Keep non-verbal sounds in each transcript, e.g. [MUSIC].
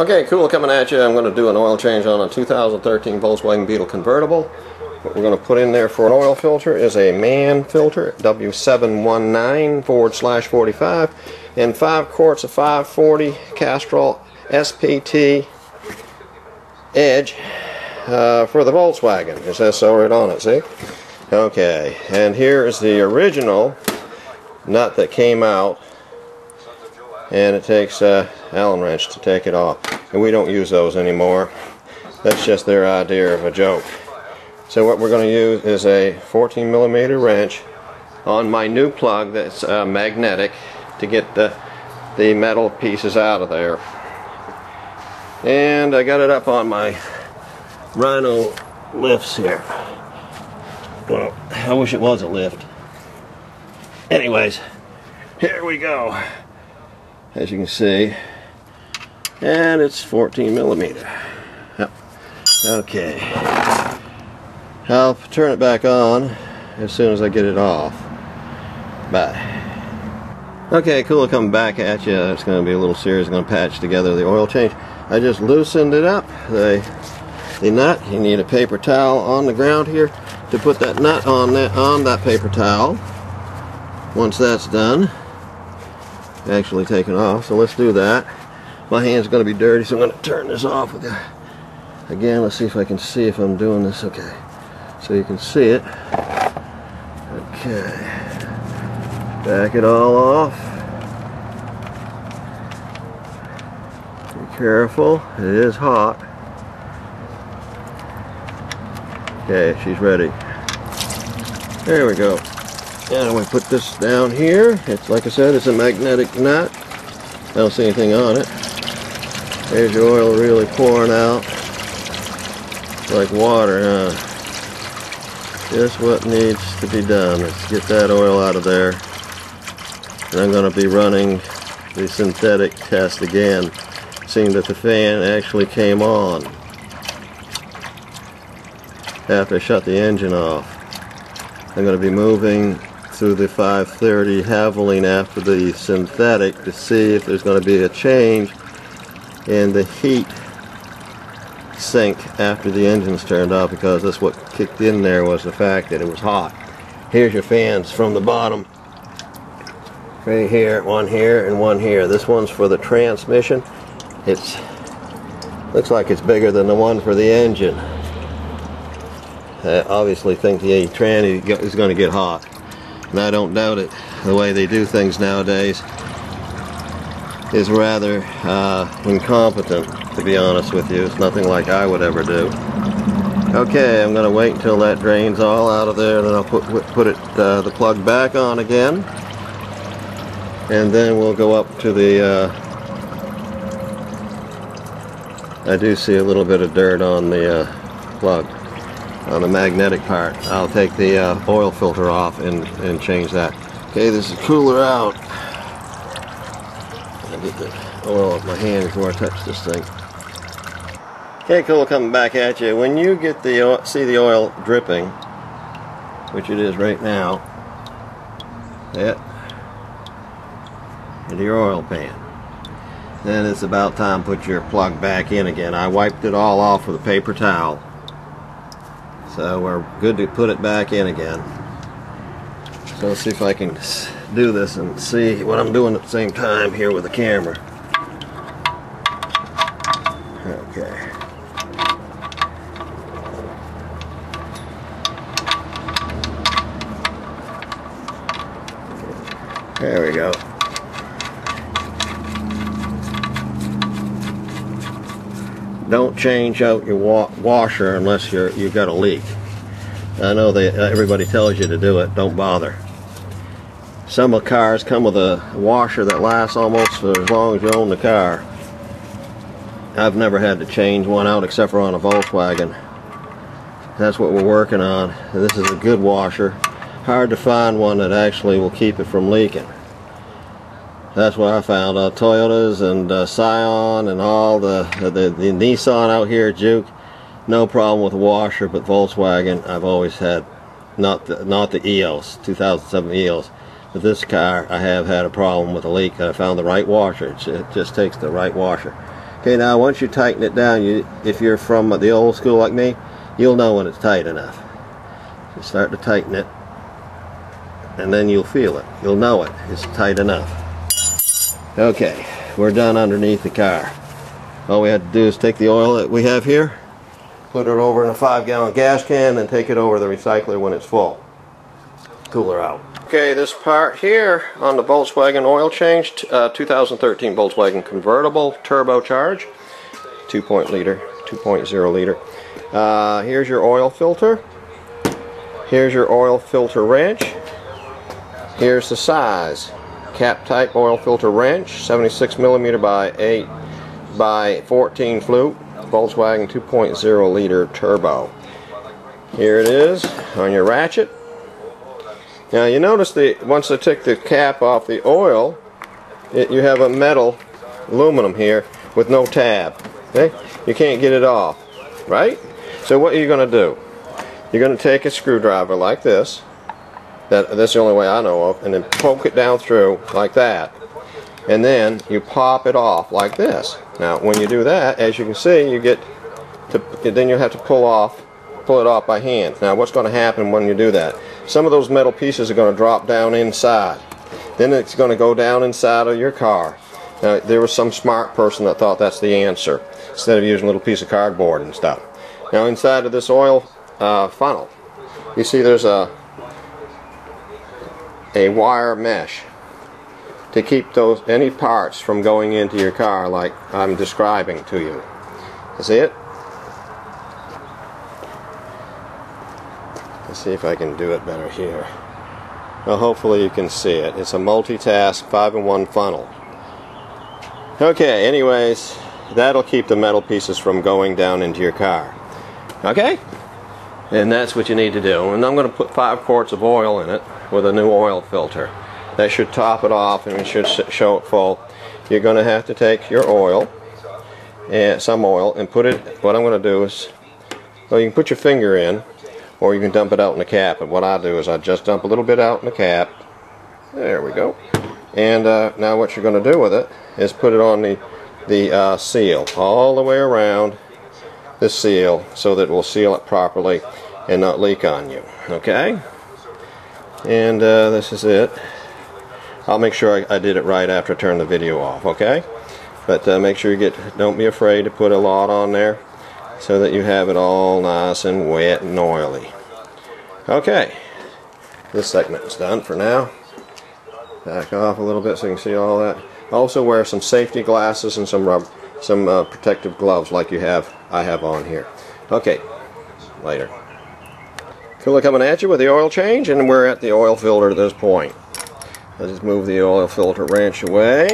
Okay, cool coming at you. I'm going to do an oil change on a 2013 Volkswagen Beetle convertible. What we're going to put in there for an oil filter is a MANN filter, W719 forward slash 45, and 5 quarts of 540 Castrol SPT Edge uh, for the Volkswagen. It says so right on it, see? Okay, and here is the original nut that came out and it takes a Allen wrench to take it off. And we don't use those anymore. That's just their idea of a joke. So what we're going to use is a 14 millimeter wrench on my new plug that's uh, magnetic to get the the metal pieces out of there. And I got it up on my Rhino lifts here. Well I wish it was a lift. Anyways here we go as you can see. And it's 14 millimeter. Yep. okay. I'll turn it back on as soon as I get it off. Bye. Okay cool. Coming back at you it's going to be a little serious I'm going to patch together the oil change. I just loosened it up. The the nut you need a paper towel on the ground here to put that nut on that on that paper towel. Once that's done actually taken off. So let's do that. My hand's going to be dirty, so I'm going to turn this off. Again, let's see if I can see if I'm doing this okay. So you can see it. Okay. Back it all off. Be careful. It is hot. Okay, she's ready. There we go. And we put this down here. It's like I said, it's a magnetic nut. I don't see anything on it. There's your oil really pouring out. Like water, huh? Just what needs to be done. Let's get that oil out of there. And I'm going to be running the synthetic test again, seeing that the fan actually came on after I shut the engine off. I'm going to be moving through the 530 Havoline after the synthetic to see if there's going to be a change in the heat sink after the engine's turned off because that's what kicked in there was the fact that it was hot. Here's your fans from the bottom. Right here, one here and one here. This one's for the transmission. It's looks like it's bigger than the one for the engine. I obviously think the tranny is going to get hot and I don't doubt it. The way they do things nowadays is rather uh, incompetent, to be honest with you. It's nothing like I would ever do. Okay, I'm going to wait until that drains all out of there, and then I'll put put it uh, the plug back on again, and then we'll go up to the. Uh, I do see a little bit of dirt on the uh, plug on the magnetic part. I'll take the uh, oil filter off and, and change that. Okay, this is Kooler out. I'll get the oil off my hand before I touch this thing. Okay, cool, coming back at you. When you get the see the oil dripping, which it is right now, that into your oil pan. Then it's about time to put your plug back in again. I wiped it all off with a paper towel. So we're good to put it back in again. So let's see if I can do this and see what I'm doing at the same time here with the camera. Don't change out your wa washer unless you're you've got a leak. I know that uh, everybody tells you to do it. Don't bother. Some of cars come with a washer that lasts almost as long as you own the car. I've never had to change one out except for on a Volkswagen. That's what we're working on. This is a good washer. Hard to find one that actually will keep it from leaking. That's what I found. Uh, Toyotas and uh, Scion and all the, the, the Nissan out here at Juke, no problem with washer. But Volkswagen, I've always had not the, not the EOS 2007 EOS. But this car, I have had a problem with a leak. I found the right washer. It just takes the right washer. Okay, now once you tighten it down, you if you're from the old school like me, you'll know when it's tight enough. You start to tighten it, and then you'll feel it. You'll know it. It's tight enough. Okay, we're done underneath the car. All we had to do is take the oil that we have here, put it over in a five gallon gas can, and take it over to the recycler when it's full. Kooler out. Okay, this part here on the Volkswagen oil change, uh, 2013 Volkswagen convertible turbocharge, 2.0 liter, 2.0 liter. Uh, here's your oil filter. Here's your oil filter wrench. Here's the size. Cap type oil filter wrench, 76 millimeter by 8 by 14 flute, Volkswagen 2.0 liter turbo. Here it is on your ratchet. Now you notice the once I took the cap off the oil, it, you have a metal aluminum here with no tab. Okay? You can't get it off, right? So what are you going to do? You're going to take a screwdriver like this. That that's the only way I know of, and then poke it down through like that, and then you pop it off like this. Now, when you do that, as you can see, you get to then you have to pull off, pull it off by hand. Now, what's going to happen when you do that? some of those metal pieces are going to drop down inside. Then it's going to go down inside of your car. Now, there was some smart person that thought that's the answer, instead of using a little piece of cardboard and stuff. Now, inside of this oil uh, funnel, you see there's a a wire mesh to keep those any parts from going into your car like I'm describing to you. You see it? Let's see if I can do it better here. Well, hopefully you can see it. It's a multitask 5-in-1 funnel. Okay, anyways, that'll keep the metal pieces from going down into your car. Okay? And that's what you need to do. And I'm going to put 5 quarts of oil in it with a new oil filter. That should top it off and it should show it full. You're going to have to take your oil, and some oil, and put it, what I'm going to do is, well, you can put your finger in, or you can dump it out in the cap. And what I do is I just dump a little bit out in the cap. There we go. And uh, now what you're going to do with it is put it on the, the uh, seal all the way around the seal so that it will seal it properly and not leak on you. Okay? And uh, this is it. I'll make sure I, I, did it right after I turn the video off, okay? But uh, make sure you get, don't be afraid to put a lot on there so that you have it all nice and wet and oily. Okay, this segment is done for now. Back off a little bit so you can see all that. Also wear some safety glasses and some rub, some uh, protective gloves like you have, I have on here. Okay, later. Kooler coming at you with the oil change? And we're at the oil filter at this point. Let's just move the oil filter wrench away,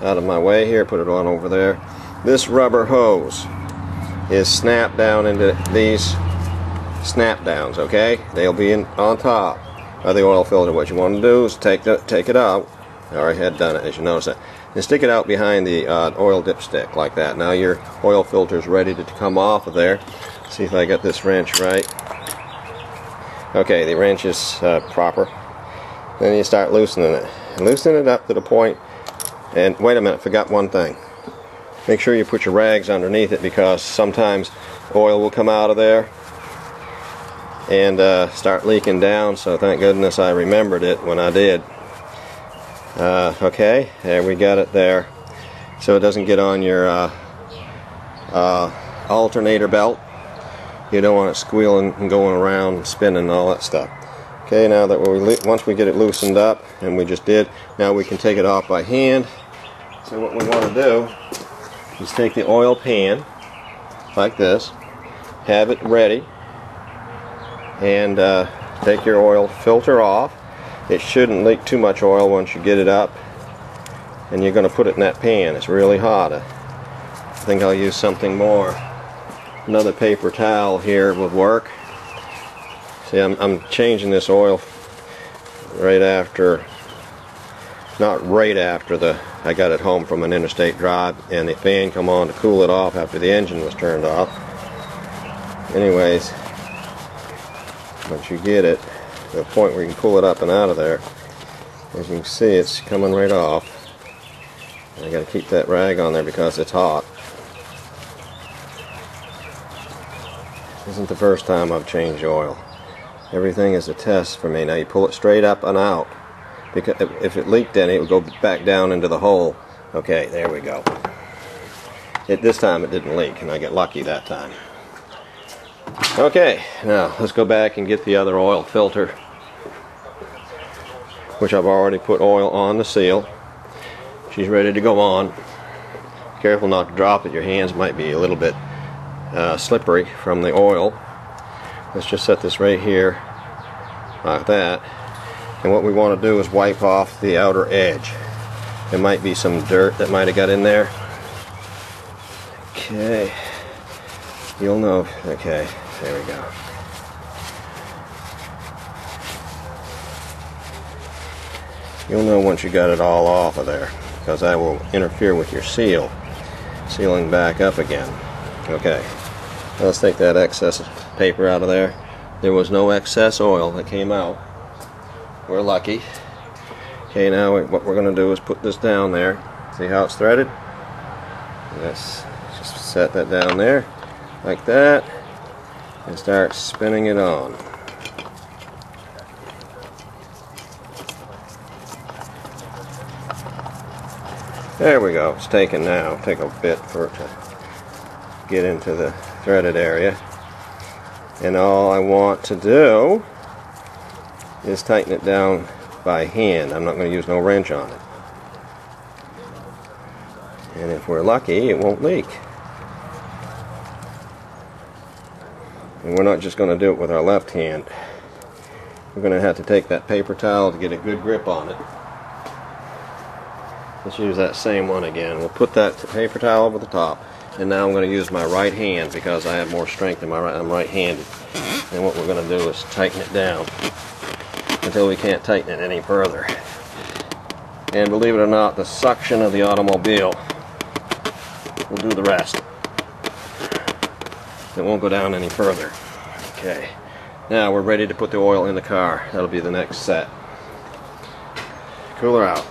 out of my way here, put it on over there. This rubber hose is snap down into these snap downs okay? They'll be in on top of the oil filter. What you want to do is take the, take it out. I already had done it as you notice that. And stick it out behind the uh, oil dipstick like that. Now your oil filter is ready to come off of there. See if I got this wrench right okay the wrench is uh, proper. Then you start loosening it. Loosen it up to the point and wait a minute forgot one thing. Make sure you put your rags underneath it because sometimes oil will come out of there and uh, start leaking down so thank goodness I remembered it when I did. Uh, okay there we got it there. So it doesn't get on your uh, uh alternator belt you don't want it squealing and going around and spinning and all that stuff okay now that we once we get it loosened up and we just did now we can take it off by hand so what we want to do is take the oil pan like this, have it ready, and uh, take your oil filter off. It shouldn't leak too much oil once you get it up. And you're going to put it in that pan. It's really hot. I think I'll use something more. Another paper towel here would work. See, I'm, I'm changing this oil right after, not right after the I got it home from an interstate drive and the fan come on to cool it off after the engine was turned off. Anyways, once you get it to the point where you can pull it up and out of there, as you can see it's coming right off. I got to keep that rag on there because it's hot. Isn't the first time I've changed oil. Everything is a test for me. Now you pull it straight up and out. Because if it leaked any, it would go back down into the hole. Okay, there we go. It, this time it didn't leak, and I get lucky that time. Okay, now let's go back and get the other oil filter, which I've already put oil on the seal. She's ready to go on. Careful not to drop it. Your hands might be a little bit uh, slippery from the oil. Let's just set this right here like that. And what we want to do is wipe off the outer edge. There might be some dirt that might have got in there. Okay. You'll know. Okay, there we go. You'll know once you got it all off of there because that will interfere with your seal sealing back up again. Okay, let's take that excess paper out of there. There was no excess oil that came out. We're lucky. Okay, now what we're going to do is put this down there. See how it's threaded? Let's just set that down there like that and start spinning it on. There we go. It's taken now. Take a bit for it to get into the threaded area. And all I want to do is tighten it down by hand. I'm not going to use no wrench on it. And if we're lucky, it won't leak. And we're not just going to do it with our left hand. We're going to have to take that paper towel to get a good grip on it. Let's use that same one again. We'll put that paper towel over the top. And now I'm going to use my right hand because I have more strength in my right. I'm right-handed. And what we're going to do is tighten it down until we can't tighten it any further. And believe it or not, the suction of the automobile will do the rest. It won't go down any further. Okay. Now we're ready to put the oil in the car. That'll be the next set. Kooler out.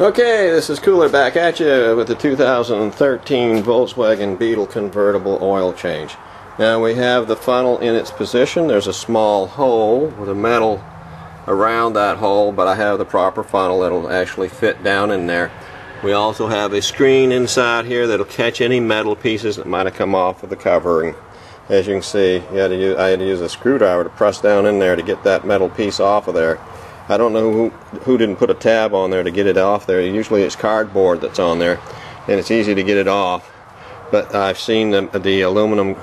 Okay, this is Kooler back at you with the 2013 Volkswagen Beetle convertible oil change. Now we have the funnel in its position. There's a small hole with a metal around that hole, but I have the proper funnel that'll actually fit down in there. We also have a screen inside here that'll catch any metal pieces that might have come off of the covering. As you can see, you had use, I had to use a screwdriver to press down in there to get that metal piece off of there. I don't know who, who didn't put a tab on there to get it off there. Usually it's cardboard that's on there, and it's easy to get it off. But I've seen the, the aluminum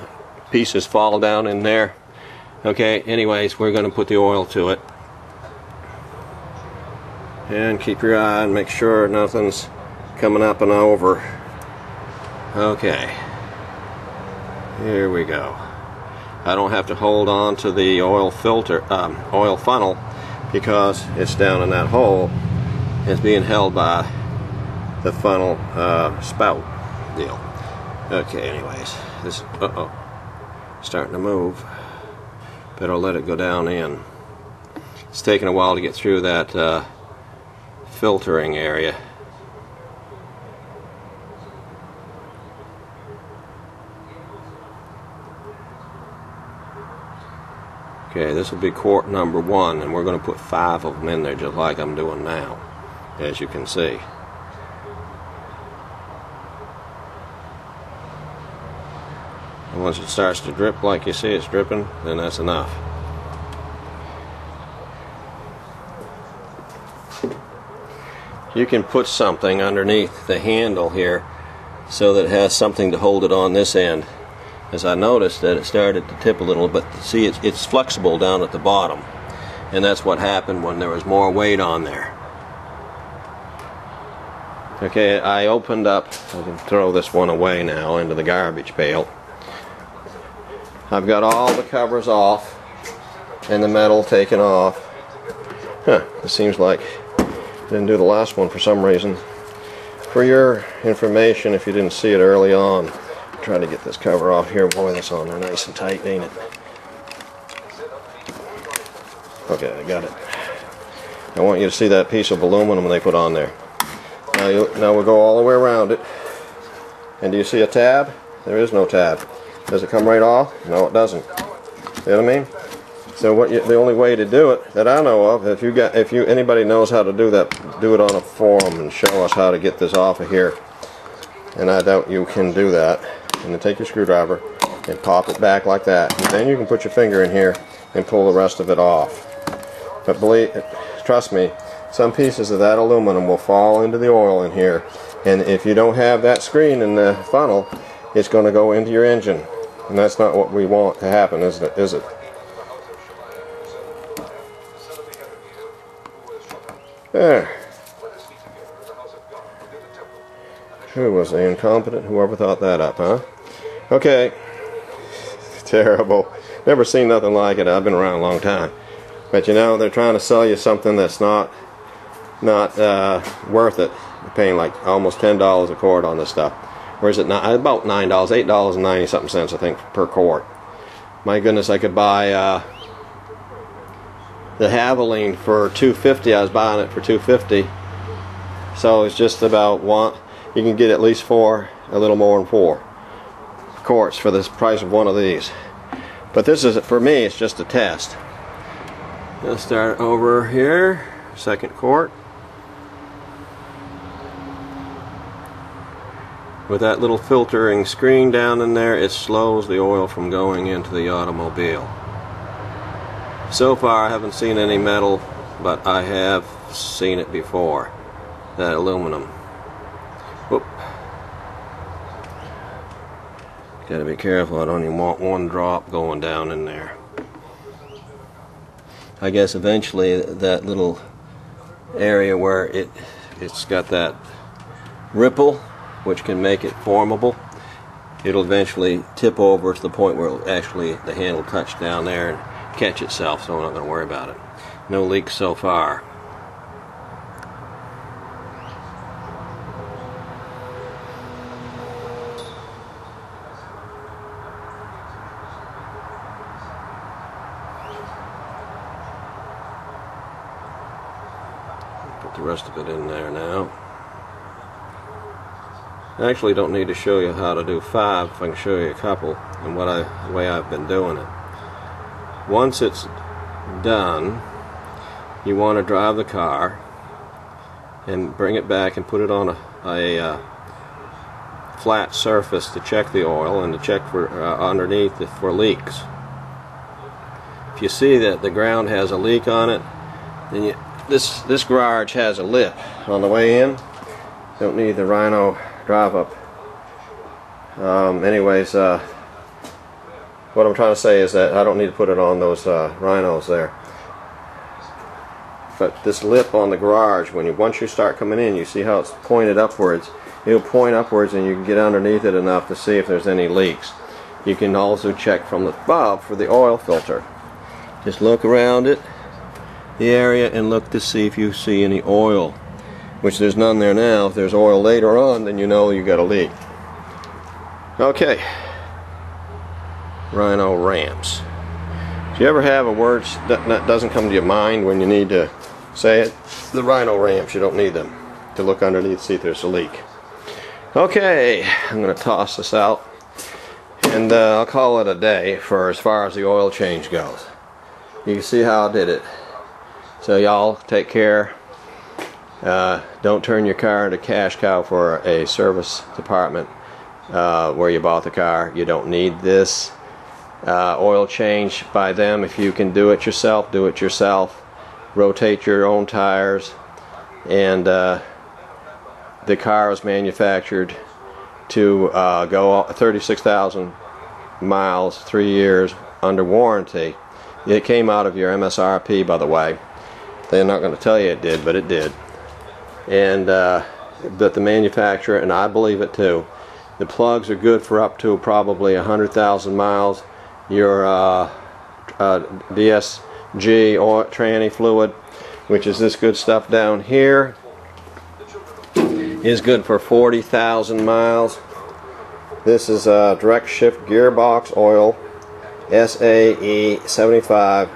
pieces fall down in there. Okay, anyways, we're going to put the oil to it. And keep your eye and make sure nothing's coming up and over. Okay. Here we go. I don't have to hold on to the oil filter, um, oil funnel because it's down in that hole it's being held by the funnel uh, spout deal. Okay anyways this uh-oh starting to move. Better let it go down in. It's taking a while to get through that uh, filtering area Okay, this will be quart number one, and we're going to put five of them in there just like I'm doing now, as you can see. And once it starts to drip like you see it's dripping, then that's enough. You can put something underneath the handle here so that it has something to hold it on this end as I noticed that it started to tip a little, but see it's, it's flexible down at the bottom. And that's what happened when there was more weight on there. Okay, I opened up, I can throw this one away now into the garbage pail. I've got all the covers off and the metal taken off. Huh, it seems like didn't do the last one for some reason. For your information, if you didn't see it early on, trying to get this cover off here. Boy, that's on there nice and tight, ain't it? Okay, I got it. I want you to see that piece of aluminum they put on there. Now, you, now we'll go all the way around it. And do you see a tab? There is no tab. Does it come right off? No, it doesn't. See what I mean? So what you, the only way to do it that I know of, if you got, if you anybody knows how to do that, do it on a forum and show us how to get this off of here. And I doubt you can do that. And then take your screwdriver and pop it back like that. And then you can put your finger in here and pull the rest of it off. But believe, trust me, some pieces of that aluminum will fall into the oil in here. And if you don't have that screen in the funnel, it's going to go into your engine. And that's not what we want to happen, is it? Is it? There. Who was the incompetent? Whoever thought that up, huh? Okay. [LAUGHS] Terrible. Never seen nothing like it. I've been around a long time. But you know, they're trying to sell you something that's not not uh, worth it. You're paying like almost ten dollars a quart on this stuff. Or is it not? About nine dollars, eight dollars and ninety something cents, I think, per quart. My goodness, I could buy uh, the Havoline for two fifty. I was buying it for two fifty. So it's just about one. You can get at least four, a little more than four quarts for the price of one of these. But this is for me. It's just a test. Let's start over here. Second quart. With that little filtering screen down in there, it slows the oil from going into the automobile. So far I haven't seen any metal, but I have seen it before. That aluminum. Gotta be careful, I don't even want one drop going down in there. I guess eventually that little area where it it's got that ripple which can make it formable. It'll eventually tip over to the point where actually the handle touch down there and catch itself, so I'm not going to worry about it. No leaks so far. The rest of it in there now. I actually don't need to show you how to do five if I can show you a couple and what I the way I've been doing it. Once it's done, you want to drive the car and bring it back and put it on a, a uh, flat surface to check the oil and to check for uh, underneath for leaks. If you see that the ground has a leak on it, then you, this this garage has a lip on the way in. Don't need the Rhino drive up. Um, anyways, uh, what I'm trying to say is that I don't need to put it on those uh, rhinos there. But this lip on the garage, when you once you start coming in, you see how it's pointed upwards. It'll point upwards and you can get underneath it enough to see if there's any leaks. You can also check from the above for the oil filter. Just look around it, the area, and look to see if you see any oil which there's none there now. If there's oil later on, then you know you got a leak. Okay. Rhino ramps. Do you ever have a word that doesn't come to your mind when you need to say it? The rhino ramps, you don't need them to look underneath see if there's a leak. Okay, I'm going to toss this out and uh, I'll call it a day for as far as the oil change goes. You can see how I did it. So y'all take care. Uh, don't turn your car into cash cow for a service department uh, where you bought the car. You don't need this uh, oil change by them. If you can do it yourself, do it yourself. Rotate your own tires. And uh, the car was manufactured to uh, go 36,000 miles, three years under warranty. It came out of your MSRP, by the way. They're not going to tell you it did, but it did and uh, that the manufacturer, and I believe it too, the plugs are good for up to probably 100,000 miles. Your uh, uh, DSG or tranny fluid, which is this good stuff down here, is good for 40,000 miles. This is a direct shift gearbox oil, SAE 75.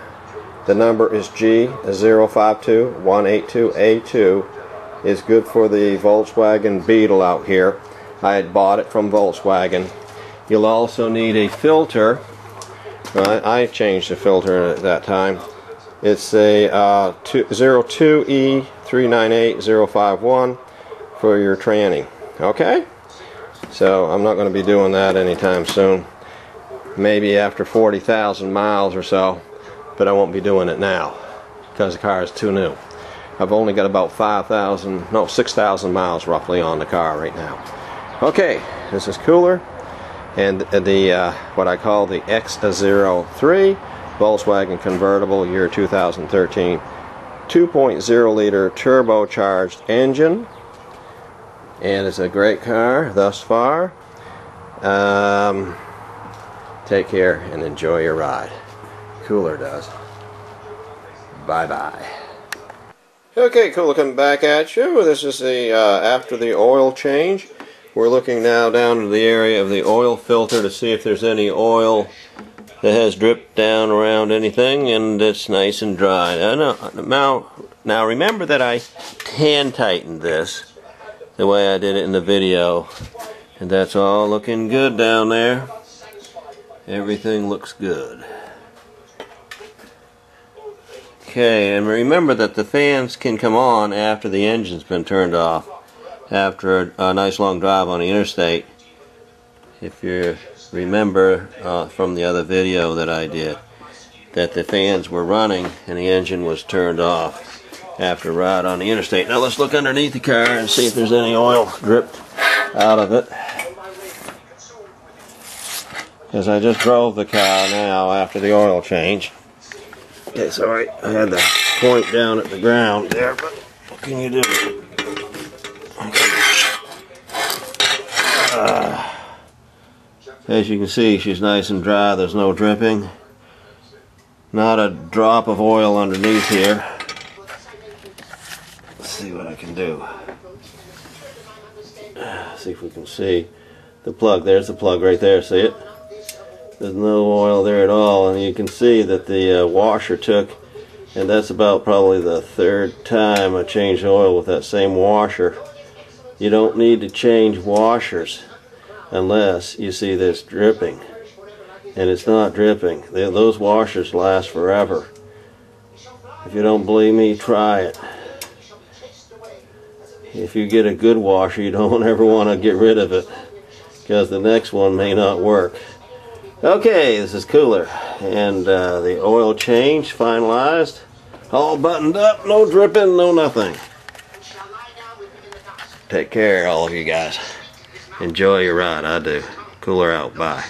The number is G052182A2 is good for the Volkswagen Beetle out here. I had bought it from Volkswagen You'll also need a filter. Right, I changed the filter at that time. It's a uh, 02E398051 for your tranny. Okay? So I'm not going to be doing that anytime soon. Maybe after 40,000 miles or so, but I won't be doing it now because the car is too new. I've only got about 5,000, no, 6,000 miles roughly on the car right now. Okay, this is Kooler, and the uh, what I call the X03 Volkswagen convertible year 2013 2.0 liter turbocharged engine and it's a great car thus far um, take care and enjoy your ride Kooler does bye bye okay cool coming back at you this is the uh, after the oil change we're looking now down to the area of the oil filter to see if there's any oil that has dripped down around anything and it's nice and dry now now remember that I hand tightened this the way I did it in the video. And that's all looking good down there. Everything looks good. Okay, and remember that the fans can come on after the engine's been turned off. After a, a nice long drive on the interstate. If you remember uh, from the other video that I did, that the fans were running and the engine was turned off after a ride on the interstate. Now let's look underneath the car and see if there's any oil dripped out of it. Because I just drove the car now after the oil change. Okay, sorry, I had to point down at the ground there, but what can you do? Uh, as you can see, she's nice and dry. There's no dripping. Not a drop of oil underneath here Let's see what I can do. See if we can see the plug. There's the plug right there. See it? There's no oil there at all, you can see that the uh, washer took, and that's about probably the third time I changed oil with that same washer. You don't need to change washers unless you see this dripping, and it's not dripping. They, those washers last forever. If you don't believe me, try it if you get a good washer, you don't [LAUGHS] ever want to get rid of it because the next one may not work. Okay, this is Kooler. And uh, the oil change finalized. All buttoned up, no dripping, no nothing. Take care, all of you guys. Enjoy your ride, I do. Kooler out, bye.